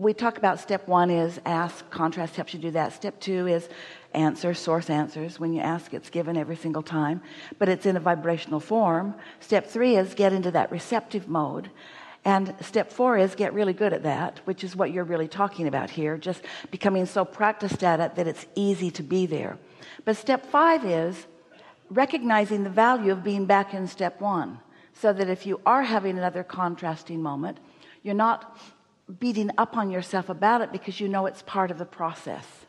we talk about step one is ask contrast helps you do that. Step two is answer source answers. When you ask it's given every single time but it's in a vibrational form. Step three is get into that receptive mode. And step four is get really good at that which is what you're really talking about here just becoming so practiced at it that it's easy to be there. But step five is recognizing the value of being back in step one so that if you are having another contrasting moment you're not beating up on yourself about it because you know it's part of the process